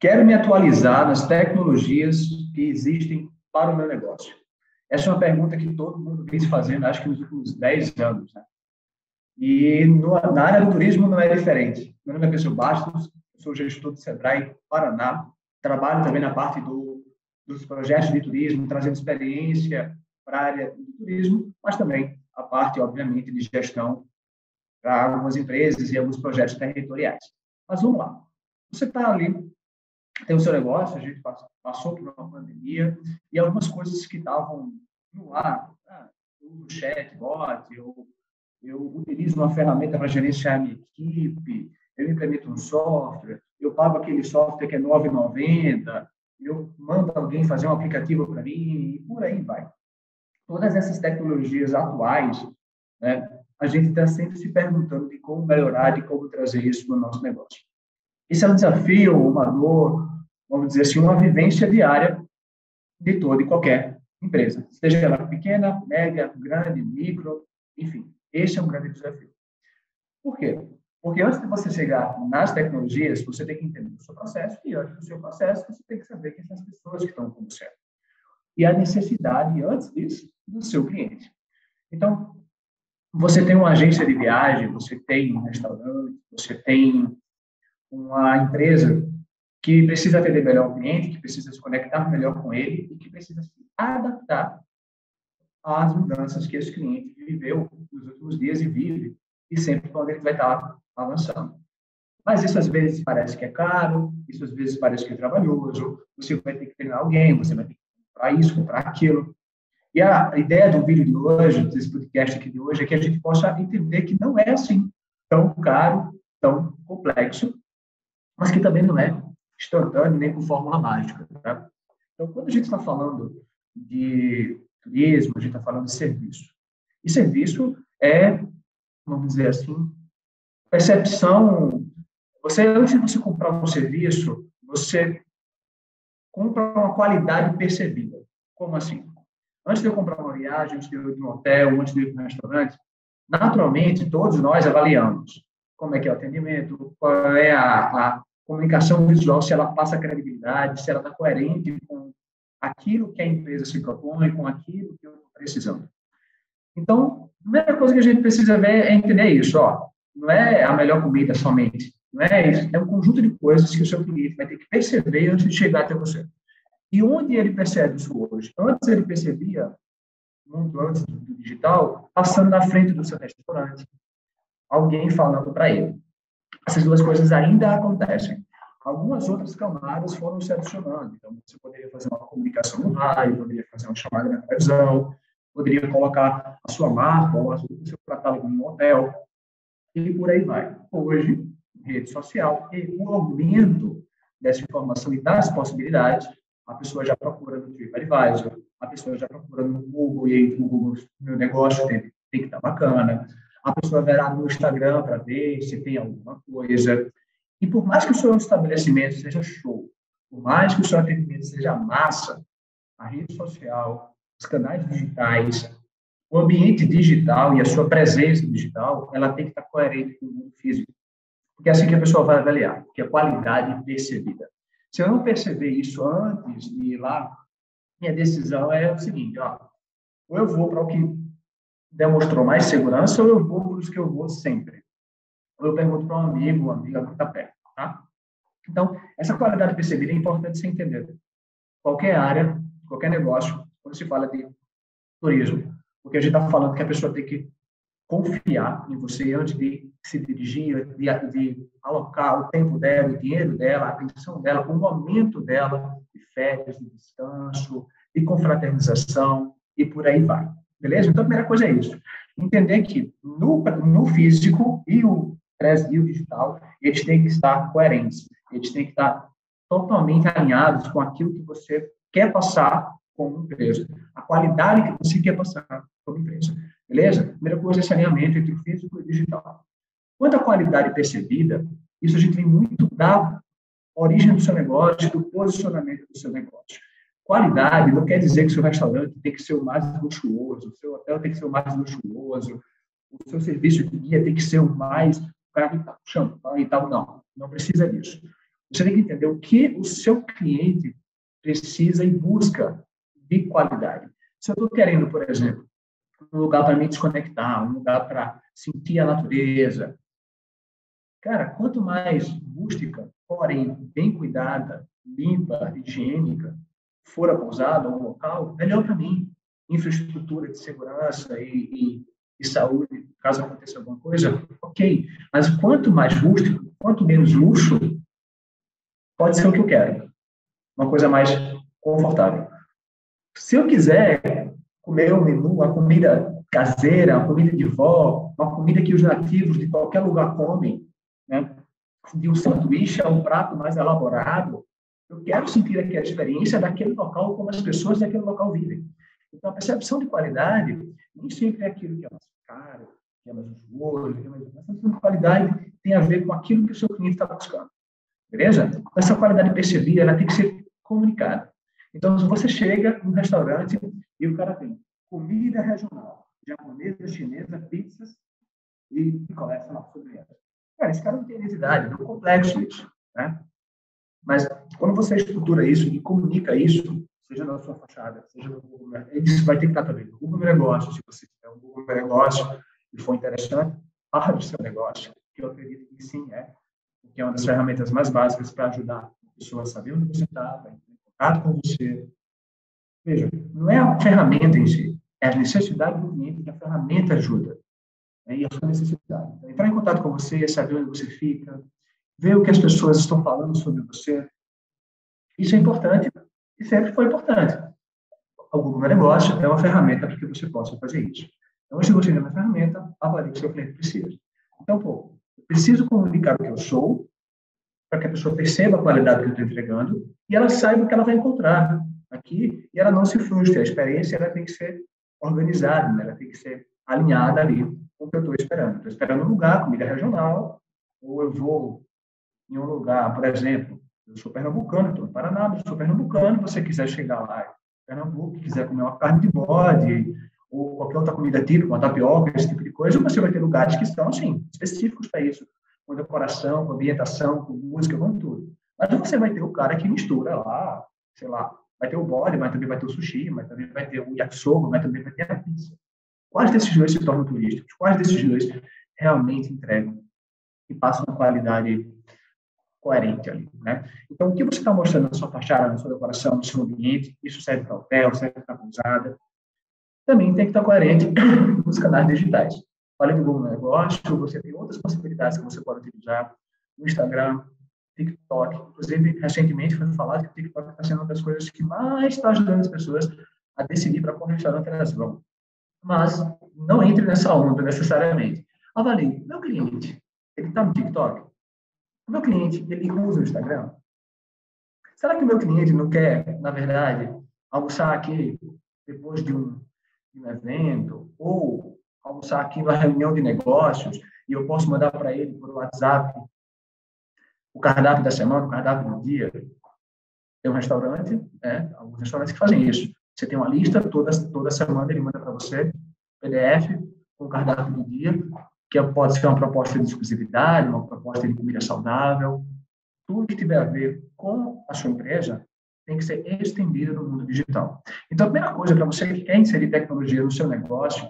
quero me atualizar nas tecnologias que existem para o meu negócio. Essa é uma pergunta que todo mundo vem se fazendo, acho que nos últimos 10 anos. Né? E no, na área do turismo não é diferente. Meu nome é Pessoa Bastos, sou gestor do Sebrae Paraná, trabalho também na parte do, dos projetos de turismo, trazendo experiência para a área do turismo, mas também a parte, obviamente, de gestão para algumas empresas e alguns projetos territoriais. Mas vamos lá. Você está ali, tem o seu negócio, a gente passou por uma pandemia e algumas coisas que estavam no ar, ah, chatbot, eu, eu utilizo uma ferramenta para gerenciar a minha equipe, eu implemento um software, eu pago aquele software que é R$ 9,90, eu mando alguém fazer um aplicativo para mim e por aí vai. Todas essas tecnologias atuais, né, a gente está sempre se perguntando de como melhorar, de como trazer isso no nosso negócio. Esse é um desafio, uma dor, vamos dizer assim, uma vivência diária de toda e qualquer empresa, seja ela pequena, média, grande, micro, enfim. Esse é um grande desafio. Por quê? Porque antes de você chegar nas tecnologias, você tem que entender o seu processo, e antes do seu processo, você tem que saber quem são as pessoas que estão com você. E a necessidade, antes disso, do seu cliente. Então, você tem uma agência de viagem, você tem um restaurante, você tem uma empresa que precisa atender melhor o cliente, que precisa se conectar melhor com ele e que precisa se adaptar às mudanças que esse cliente viveu nos últimos dias e vive e sempre quando ele vai estar avançando. Mas isso às vezes parece que é caro, isso às vezes parece que é trabalhoso, você vai ter que treinar alguém, você vai ter que comprar isso, comprar aquilo. E a ideia do vídeo de hoje, desse podcast aqui de hoje, é que a gente possa entender que não é assim tão caro, tão complexo, mas que também não é instantâneo nem com fórmula mágica. Tá? Então, quando a gente está falando de turismo, a gente está falando de serviço. E serviço é, vamos dizer assim, percepção. Você, antes de você comprar um serviço, você compra uma qualidade percebida. Como assim? Antes de eu comprar uma viagem, antes de eu ir para um hotel, antes de ir para um restaurante, naturalmente, todos nós avaliamos como é que é o atendimento, qual é a, a comunicação visual, se ela passa credibilidade, se ela está coerente com aquilo que a empresa se propõe, com aquilo que eu estou precisando. Então, a primeira coisa que a gente precisa ver é entender isso. Ó, não é a melhor comida somente. Não é isso. É um conjunto de coisas que o seu cliente vai ter que perceber antes de chegar até você. E onde ele percebe isso hoje? Antes ele percebia, muito antes do digital, passando na frente do seu restaurante, alguém falando para ele. Essas duas coisas ainda acontecem. Algumas outras camadas foram se adicionando. Então, você poderia fazer uma comunicação no rádio, poderia fazer uma chamada na televisão, poderia colocar a sua marca ou o seu catálogo no hotel, e por aí vai. Hoje, rede social e o aumento dessa informação e das possibilidades, a pessoa já procura no TripAdvisor, a pessoa já procura no Google, e aí no Google, meu negócio tem, tem que estar tá bacana, a pessoa verá no Instagram para ver se tem alguma coisa. E por mais que o seu estabelecimento seja show, por mais que o seu atendimento seja massa, a rede social, os canais digitais, o ambiente digital e a sua presença digital, ela tem que estar coerente com o mundo físico. Porque é assim que a pessoa vai avaliar, que é a qualidade percebida. Se eu não perceber isso antes de ir lá, minha decisão é o seguinte, ó, ou eu vou para o que demonstrou mais segurança ou eu vou para os que eu vou sempre. Ou eu pergunto para um amigo, uma amiga que está perto, tá? Então, essa qualidade percebida é importante você entender. Qualquer área, qualquer negócio, quando se fala de turismo, porque a gente está falando que a pessoa tem que confiar em você antes de se dirigir, de, de, alocar o tempo dela, o dinheiro dela, a atenção dela, o momento dela de férias, de descanso, de confraternização e por aí vai. Beleza? Então, a primeira coisa é isso. Entender que no, no físico e o, e o digital, eles têm que estar coerentes. Eles têm que estar totalmente alinhados com aquilo que você quer passar como empresa. A qualidade que você quer passar como empresa. Beleza? Primeira coisa é esse alinhamento entre o físico e o digital. Quanto à qualidade percebida, isso a gente vem muito da origem do seu negócio, do posicionamento do seu negócio. Qualidade não quer dizer que seu restaurante tem que ser o mais luxuoso, o seu hotel tem que ser o mais luxuoso, o seu serviço de guia tem que ser o mais cara champanhe e tal. Não, não precisa disso. Você tem que entender o que o seu cliente precisa e busca de qualidade. Se eu estou querendo, por exemplo, um lugar para me desconectar, um lugar para sentir a natureza, cara, quanto mais rústica, porém bem cuidada, limpa, higiênica, for a pousada ou um local, melhor para mim. Infraestrutura de segurança e, e, e, saúde, caso aconteça alguma coisa, ok. Mas quanto mais rústico, quanto menos luxo, pode ser o que eu quero. Uma coisa mais confortável. Se eu quiser comer um menu, uma comida caseira, uma comida de vó, uma comida que os nativos de qualquer lugar comem, né? de um sanduíche a um prato mais elaborado, eu quero sentir aqui a experiência daquele local, como as pessoas daquele local vivem. Então, a percepção de qualidade nem sempre é aquilo que é mais caro, que é mais luxuoso, que é mais... A percepção de qualidade tem a ver com aquilo que o seu cliente está buscando. Beleza? Essa qualidade percebida, ela tem que ser comunicada. Então, se você chega num restaurante e o cara tem comida regional, japonesa, chinesa, pizzas e sei lá, sobremesa. Cara, esse cara não tem necessidade, é complexo isso, né? Mas quando você estrutura isso e comunica isso, seja na sua fachada, seja no Google, isso vai ter que estar também no Google Negócio, se você tiver um Google Negócio e for interessante, fala do seu negócio, que eu acredito que sim é, que é uma das ferramentas mais básicas para ajudar a pessoa a saber onde você está, para entrar em contato com você. Veja, não é a ferramenta em si, é a necessidade do cliente que a ferramenta ajuda. Né, e a sua necessidade. Então, entrar em contato com você, saber onde você fica, ver o que as pessoas estão falando sobre você. Isso é importante e sempre foi importante. O Google Negócio é uma ferramenta para que você possa fazer isso. Então, se você tem uma ferramenta, avalie o que seu cliente precisa. Então, pô, eu preciso comunicar o que eu sou, para que a pessoa perceba a qualidade que eu estou entregando e ela saiba o que ela vai encontrar aqui e ela não se frustre. A experiência ela tem que ser organizada, né? ela tem que ser alinhada ali com o que eu estou esperando. Estou esperando um lugar, comida regional, ou eu vou em um lugar, por exemplo, eu sou pernambucano, estou no Paraná, eu sou pernambucano, você quiser chegar lá em Pernambuco, quiser comer uma carne de bode, ou qualquer outra comida típica, uma tapioca, esse tipo de coisa, você vai ter lugares que estão, assim, específicos para isso, com decoração, com ambientação, com música, com tudo. Mas você vai ter o cara que mistura lá, sei lá, vai ter o bode, mas também vai ter o sushi, mas também vai ter o yakisoba, mas também vai ter a pizza. Quais desses dois se tornam turísticos? Quais desses dois realmente entregam e passam uma qualidade coerente ali, né? Então, o que você está mostrando na sua fachada, na sua decoração, no seu ambiente, isso serve para hotel, serve para pousada, também tem que estar coerente nos canais digitais. Falei do Google Negócio, você tem outras possibilidades que você pode utilizar, no Instagram, TikTok. Inclusive, recentemente foi falado que o TikTok está sendo uma das coisas que mais está ajudando as pessoas a decidir para qual restaurante elas. Mas não entre nessa onda necessariamente. Avalie, meu cliente, ele está no TikTok? O meu cliente, ele usa o Instagram? Será que o meu cliente não quer, na verdade, almoçar aqui depois de um, de um evento ou almoçar aqui numa reunião de negócios e eu posso mandar para ele por WhatsApp o cardápio da semana, o cardápio do dia? Tem um restaurante, é, alguns restaurantes que fazem isso. Você tem uma lista, toda, toda semana ele manda para você PDF com o cardápio do dia que pode ser uma proposta de exclusividade, uma proposta de comida saudável, tudo que tiver a ver com a sua empresa tem que ser estendido no mundo digital. Então, a primeira coisa para você que quer inserir tecnologia no seu negócio,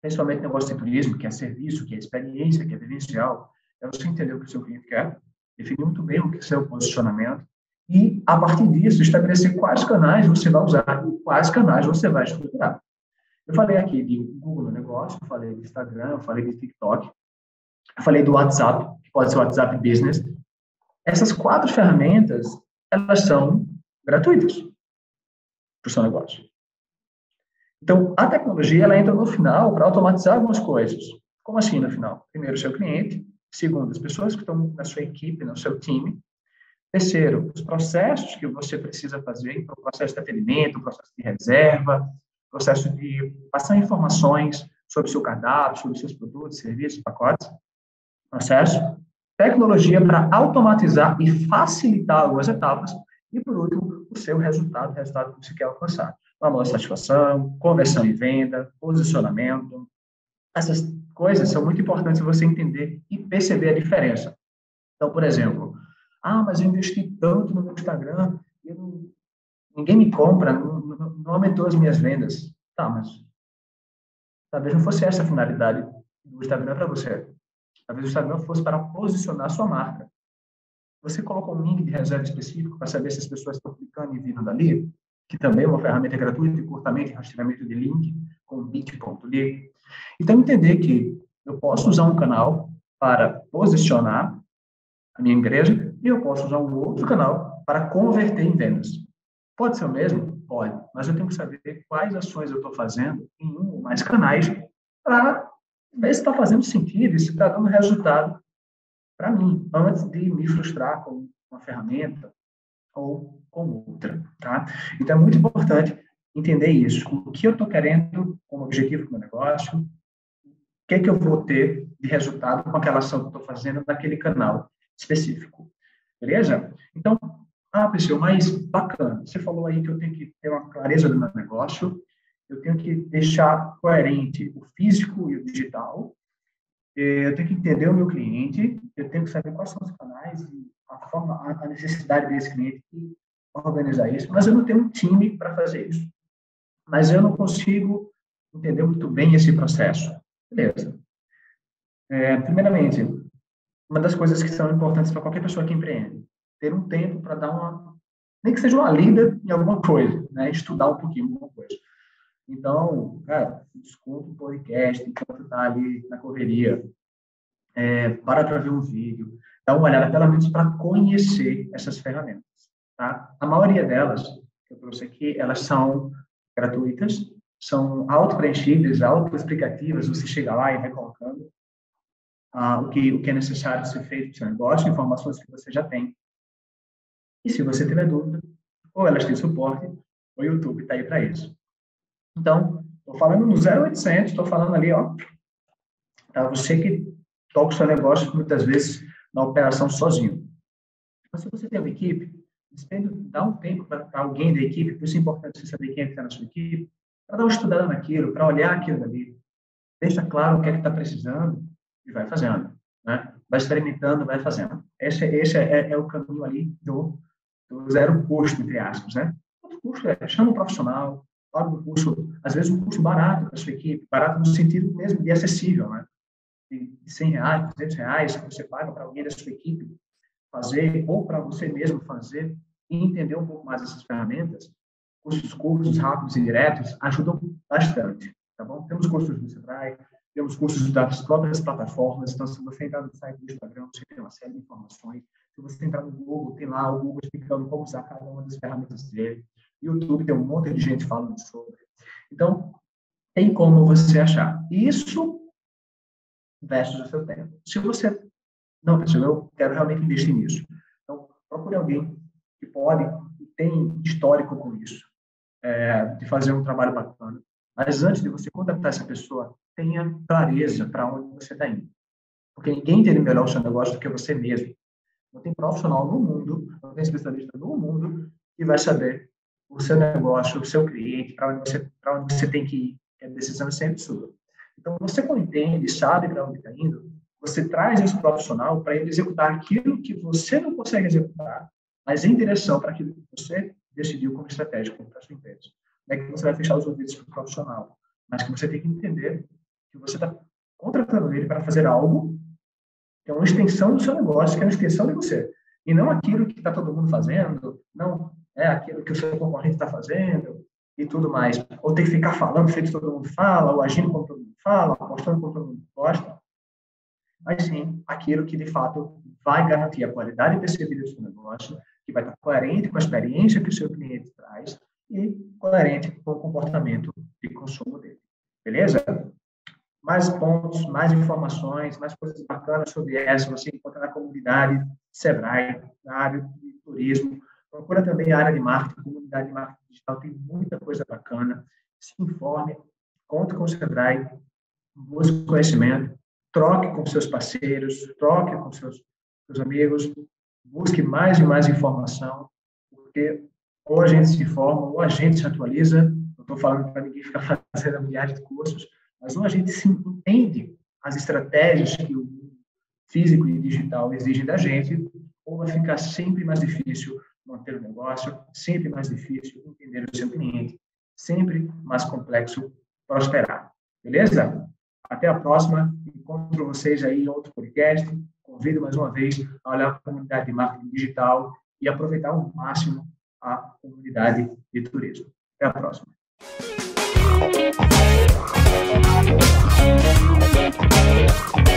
principalmente negócio de turismo, que é serviço, que é experiência, que é vivencial, é você entender o que o seu cliente quer, definir muito bem o que é o seu posicionamento e, a partir disso, estabelecer quais canais você vai usar e quais canais você vai estruturar. Eu falei aqui de Google no negócio, falei de Instagram, falei de TikTok, falei do WhatsApp, que pode ser o WhatsApp Business. Essas quatro ferramentas, elas são gratuitas para o seu negócio. Então, a tecnologia, ela entra no final para automatizar algumas coisas. Como assim no final? Primeiro, o seu cliente. Segundo, as pessoas que estão na sua equipe, no seu time. Terceiro, os processos que você precisa fazer, então, o processo de atendimento, o processo de reserva, processo de passar informações sobre seu cardápio, sobre seus produtos, serviços, pacotes, processo, tecnologia para automatizar e facilitar algumas etapas, e, por último, o seu resultado, o resultado que você quer alcançar. Uma boa satisfação, conversão e venda, posicionamento. Essas coisas são muito importantes você entender e perceber a diferença. Então, por exemplo, Ah, mas eu investi tanto no meu Instagram, ninguém me compra, não, não, aumentou as minhas vendas. Tá, mas talvez não fosse essa a finalidade do Instagram para você. Talvez o Instagram fosse para posicionar a sua marca. Você colocou um link de reserva específico para saber se as pessoas estão clicando e vindo dali, que também é uma ferramenta gratuita de curtamento e rastreamento de link com bit.ly. Então, entender que eu posso usar um canal para posicionar a minha igreja e eu posso usar um outro canal para converter em vendas. Pode ser o mesmo? Pode, mas eu tenho que saber quais ações eu estou fazendo em um ou mais canais para ver se está fazendo sentido e se está dando resultado para mim, antes de me frustrar com uma ferramenta ou com outra, tá? Então, é muito importante entender isso. O que eu estou querendo como objetivo do meu negócio, o que é que eu vou ter de resultado com aquela ação que eu estou fazendo naquele canal específico. Beleza? Então, ah, pessoal, mas bacana. Você falou aí que eu tenho que ter uma clareza do meu negócio, eu tenho que deixar coerente o físico e o digital, eu tenho que entender o meu cliente, eu tenho que saber quais são os canais e a forma, a necessidade desse cliente e organizar isso, mas eu não tenho um time para fazer isso. Mas eu não consigo entender muito bem esse processo. Beleza. É, primeiramente, uma das coisas que são importantes para qualquer pessoa que empreende, ter um tempo para dar uma, nem que seja uma lida em alguma coisa, né? estudar um pouquinho alguma coisa. Então, cara, desconto o podcast enquanto está ali na correria, é, para para ver um vídeo, dá uma olhada pelo menos para conhecer essas ferramentas. Tá? A maioria delas que eu trouxe aqui, elas são gratuitas, são auto-preenchíveis, auto-explicativas, você chega lá e vai colocando ah, o, que, o que é necessário ser feito no seu negócio, informações que você já tem. Se você tiver dúvida, ou elas têm suporte, o YouTube está aí para isso. Então, estou falando no 0800, estou falando ali, ó, para você que toca o seu negócio muitas vezes na operação sozinho. Mas se você tem uma equipe, dá um tempo para alguém da equipe, por isso é importante você saber quem é que está na sua equipe, para dar uma estudada naquilo, para olhar aquilo ali. Deixa claro o que é que está precisando e vai fazendo. Né? Vai experimentando, vai fazendo. Esse, esse é, é o caminho ali do, do zero custo, entre aspas. Né? O custo é, chama um profissional, paga um curso, às vezes um curso barato para sua equipe, barato no sentido mesmo de acessível, né? De 100 reais, 200 reais, que você paga para alguém da sua equipe fazer, ou para você mesmo fazer, e entender um pouco mais essas ferramentas, cursos curtos, rápidos e diretos, ajudam bastante, tá bom? Temos cursos do Sebrae, temos cursos das próprias plataformas, então se você entrar no site do Instagram, você tem uma série de informações, se você entrar no Google, tem lá o Google explicando como usar cada uma das ferramentas dele, YouTube tem um monte de gente falando sobre. Então, tem como você achar. Isso versus o seu tempo. Se você, não, pessoal, eu quero realmente investir nisso. Então, procure alguém que pode e tem histórico com isso, é, de fazer um trabalho bacana. Mas antes de você contactar essa pessoa, tenha clareza para onde você está indo. Porque ninguém entende melhor o seu negócio do que você mesmo. Não tem profissional no mundo, não tem especialista no mundo que vai saber o seu negócio, o seu cliente, para onde você onde você tem que ir. A decisão é sempre sua. Então, você entende, sabe para onde está indo, você traz esse profissional para ele executar aquilo que você não consegue executar, mas em direção para aquilo que você decidiu como estratégia para a sua empresa. Não é que você vai fechar os ouvidos para o profissional, mas que você tem que entender que você está contratando ele para fazer algo que é uma extensão do seu negócio, que é uma extensão de você. E não aquilo que está todo mundo fazendo, não é aquilo que o seu concorrente está fazendo e tudo mais. Ou tem que ficar falando feito todo mundo fala, ou agindo como todo mundo fala, apostando como todo mundo gosta. Mas sim, aquilo que de fato vai garantir a qualidade percebida do seu negócio, que vai estar coerente com a experiência que o seu cliente traz e coerente com o comportamento de consumo dele. Beleza? Mais pontos, mais informações, mais coisas bacanas sobre essa, você encontra na comunidade Sebrae, na área de turismo, Procura também a área de marketing, comunidade de marketing digital, tem muita coisa bacana. Se informe, conte com o Sebrae, busque conhecimento, troque com seus parceiros, troque com seus, seus amigos, busque mais e mais informação, porque ou a gente se informa, ou a gente se atualiza. Não estou falando para ninguém ficar fazendo milhares de cursos, mas ou a gente se entende as estratégias que o físico e digital exigem da gente, ou vai ficar sempre mais difícil manter o negócio, sempre mais difícil entender o seu cliente, sempre mais complexo prosperar. Beleza? Até a próxima. Encontro vocês aí em outro podcast. Convido mais uma vez a olhar a comunidade de marketing digital e aproveitar ao máximo a comunidade de turismo. Até a próxima. Yeah.